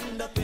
stand up